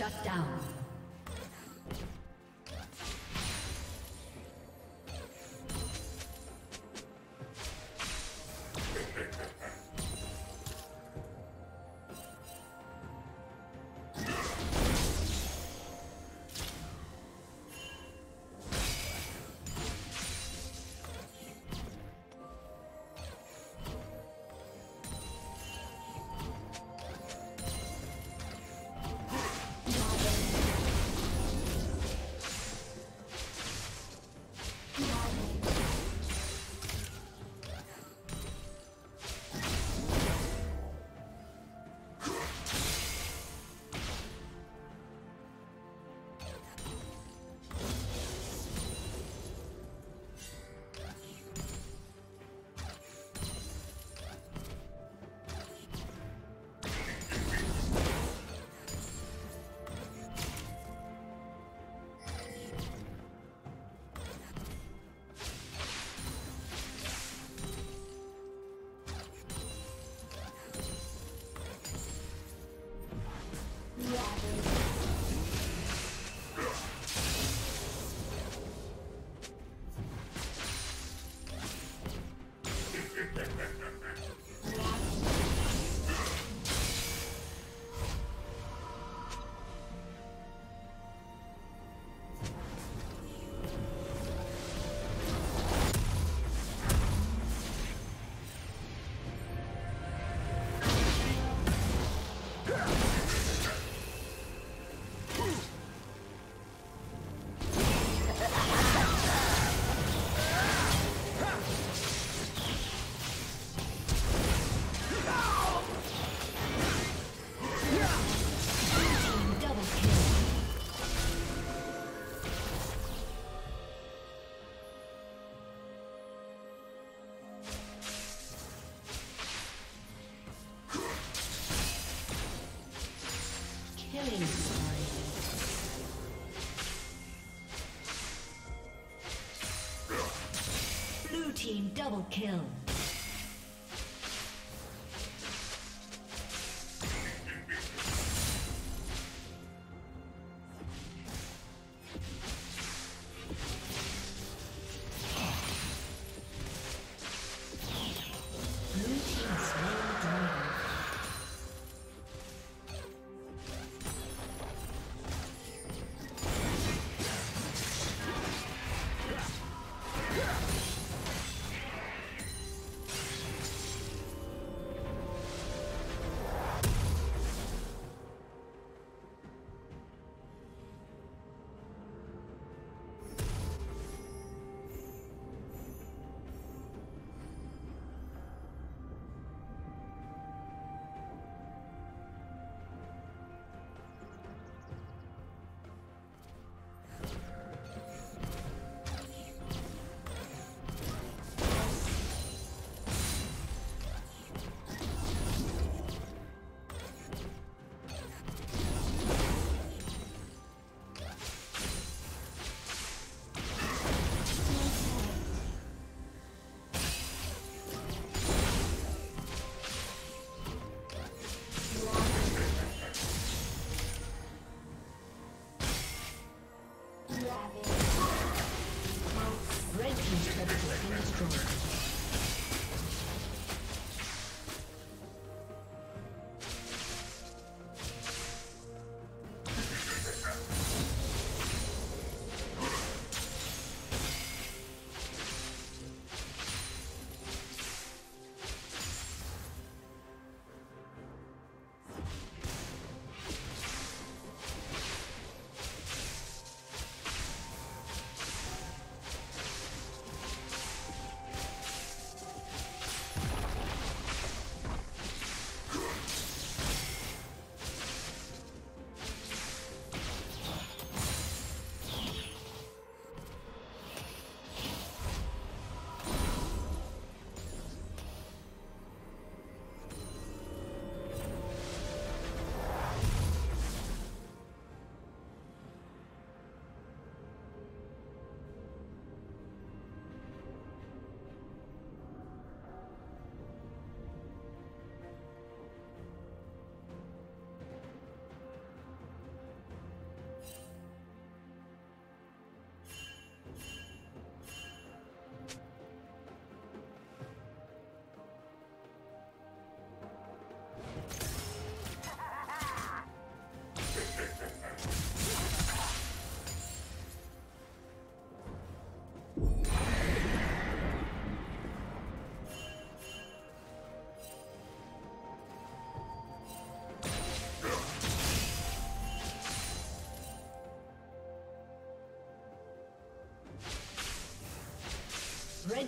Shut down. Double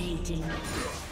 Dominating.